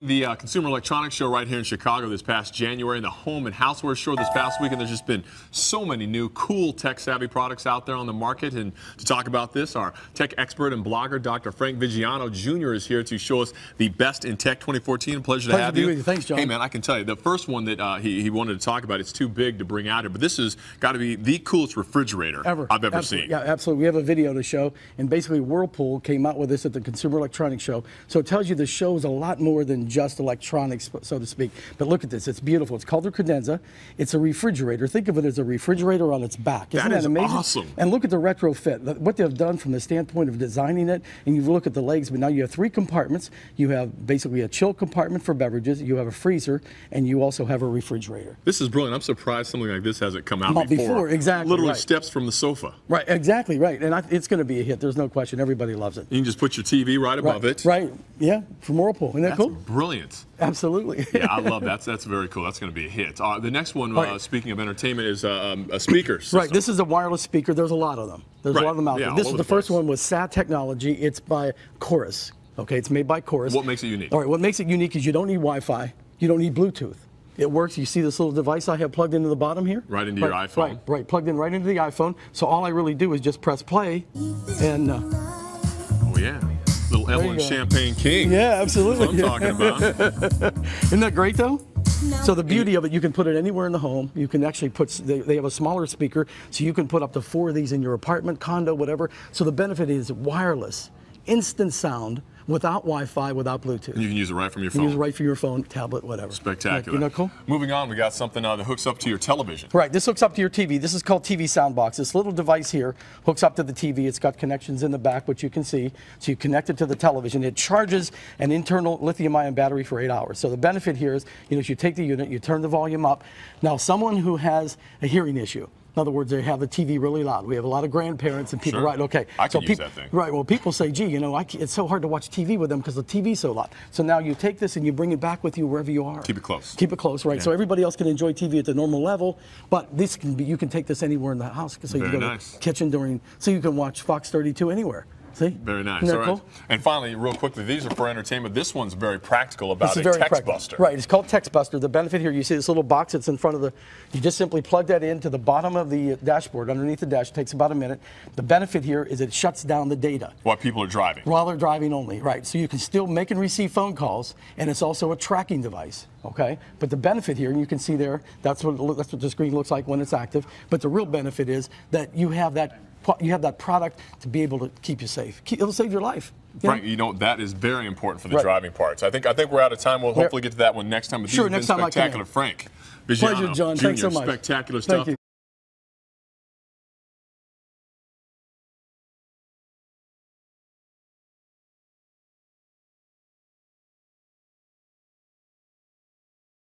The uh, Consumer Electronics Show right here in Chicago this past January, and the Home and Houseware Show this past weekend. There's just been so many new, cool, tech-savvy products out there on the market. And to talk about this, our tech expert and blogger, Dr. Frank Vigiano Jr. is here to show us the best in tech 2014. Pleasure to have to you. you. Thanks, John. Hey, man, I can tell you, the first one that uh, he, he wanted to talk about, it's too big to bring out here, but this has got to be the coolest refrigerator ever I've ever absolutely. seen. Yeah, absolutely. We have a video to show, and basically Whirlpool came out with this at the Consumer Electronics Show. So it tells you the show is a lot more than just electronics, so to speak. But look at this; it's beautiful. It's called a credenza. It's a refrigerator. Think of it as a refrigerator on its back. Isn't That that, is amazing? awesome. And look at the retrofit. What they've done from the standpoint of designing it, and you look at the legs. But now you have three compartments. You have basically a chill compartment for beverages. You have a freezer, and you also have a refrigerator. This is brilliant. I'm surprised something like this hasn't come out out before, exactly, Literally right. steps from the sofa. Right. Exactly. Right. And I, it's going to be a hit. There's no question. Everybody loves it. You can just put your TV right above right, it. Right. Yeah. From Whirlpool. Isn't that That's cool? Brilliant. Absolutely. yeah, I love that. That's very cool. That's going to be a hit. Uh, the next one, uh, Right. speaking of entertainment, is uh, um, a speaker. System. Right. This is a wireless speaker. There's a lot of them. There's Right. a lot of them out Yeah, there. This is the the first one with SAT technology. It's by Korus. Okay. It's made by Korus. What makes it unique? All right. What makes it unique is you don't need Wi-Fi. You don't need Bluetooth. It works. You see this little device I have plugged into the bottom here? Right into your iPhone. Right. Right. Plugged in right into the iPhone. So all I really do is just press play, and uh, Oh yeah, Evelyn go. Champagne King. yeah, absolutely. That's what I'm talking about. Isn't that great though? So the beauty of it, you can put it anywhere in the home. You can actually put, they, they have a smaller speaker, so you can put up to four of these in your apartment, condo, whatever. So the benefit is wireless, instant sound, without Wi-Fi, without Bluetooth. you can use it right from your You phone. can use it right from your phone, tablet, whatever. Spectacular. Isn't that cool? Moving on, we got something uh, that hooks up to your television. Right, this hooks up to your TV. This is called TV Soundbox. This little device here hooks up to the TV. It's got connections in the back, which you can see. So you connect it to the television. It charges an internal lithium-ion battery for eight hours. So the benefit here is, you know, if you take the unit, you turn the volume up. Now, someone who has a hearing issue, in other words, they have the TV really loud. We have a lot of grandparents and people, Sure. right? Okay. I can so use peop- that thing. Right. Well, people say, gee, you know, I it's so hard to watch TV with them because the TV's so loud. So now you take this and you bring it back with you wherever you are. Keep it close. Keep it close, right? So everybody else can enjoy TV at the normal level, but this can be you can take this anywhere in the house. So you Very can go nice. to the kitchen during, so you can watch Fox 32 anywhere. See? Very nice. Isn't All right. cool? And finally, real quickly, these are for entertainment. This one's very practical about This a is very text practical. buster. Right, it's called Text Buster. The benefit here, you see this little box that's in front of the, you just simply plug that into the bottom of the uh, dashboard, underneath the dash, it takes about a minute. The benefit here is it shuts down the data. While people are driving. While they're driving only, right. So you can still make and receive phone calls, and it's also a tracking device, okay? But the benefit here, and you can see there, that's what, that's what the screen looks like when it's active, but the real benefit is that you have that, you have that product to be able to keep you safe. It'll save your life. know? Frank, you know that is very important for the Right. driving parts. I think I think we're out of time. We'll hopefully get to that one next time. But Sure, next time I can. spectacular, Frank. Pleasure, Vigiano John. Thanks so much. Spectacular Thank stuff. you.